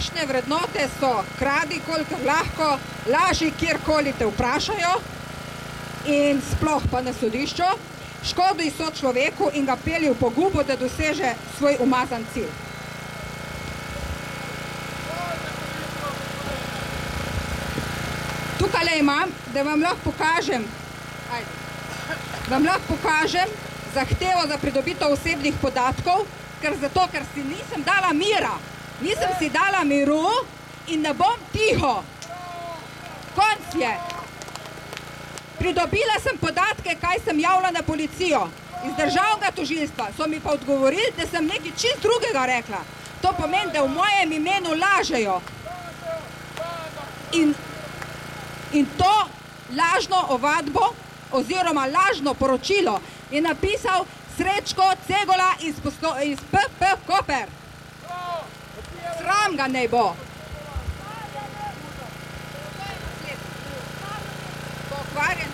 Naše vrednote so kradi, kolikor lahko, laži, kjerkoli te vprašajo, in sploh pa na sodišču, škodi so človeku in ga pelje v pogubo, da doseže svoj umazan cilj. Tukaj le imam, da vam lahko pokažem, ajde, vam lahko pokažem zahtevo za pridobitev osebnih podatkov, ker zato, ker si nisem dala mira, nisem si dala miru in ne bom tiho. Konc je. Pridobila sem podatke, kaj sem javila na policijo. Iz državnega tožilstva so mi pa odgovorili, da sem nekaj čist drugega rekla. To pomeni, da v mojem imenu lažejo. In, in to lažno ovadbo oziroma lažno poročilo je napisal Srečko Cegola iz, iz PP Koper. anga nebo. Pokvaren